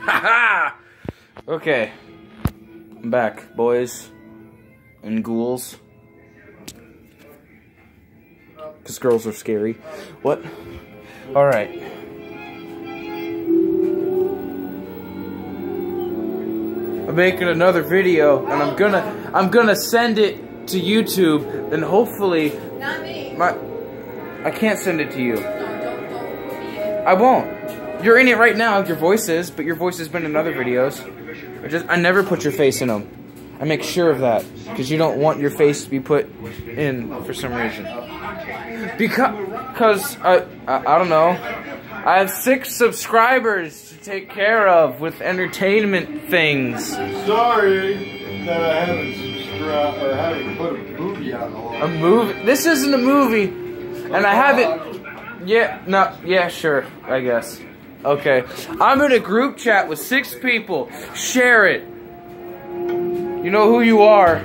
ha! okay. I'm back, boys and ghouls. Because girls are scary. What? Alright. I'm making another video and I'm gonna I'm gonna send it to YouTube and hopefully Not me. my I can't send it to you. No, don't, don't put me in. I won't. You're in it right now, your voice is, but your voice has been in other videos. I just I never put your face in them. I make sure of that because you don't want your face to be put in for some reason. Because I, I I don't know. I have six subscribers to take care of with entertainment things. Sorry that I haven't subscribed or haven't put a movie on the A movie. This isn't a movie, and I haven't. Yeah, no, yeah, sure, I guess. Okay, I'm in a group chat with six people. Share it. You know who you are.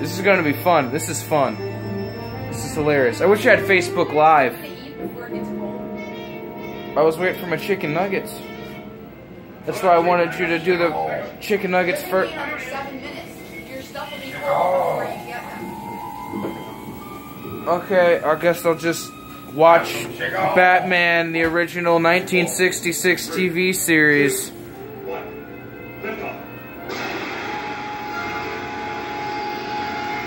This is gonna be fun. This is fun. This is hilarious. I wish I had Facebook Live. I was waiting for my chicken nuggets. That's why I wanted you to do the chicken nuggets first. Okay, I guess I'll just watch Batman, the original 1966 TV series.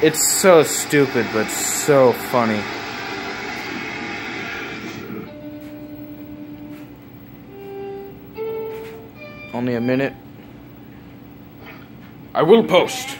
It's so stupid, but so funny. Only a minute. I will post.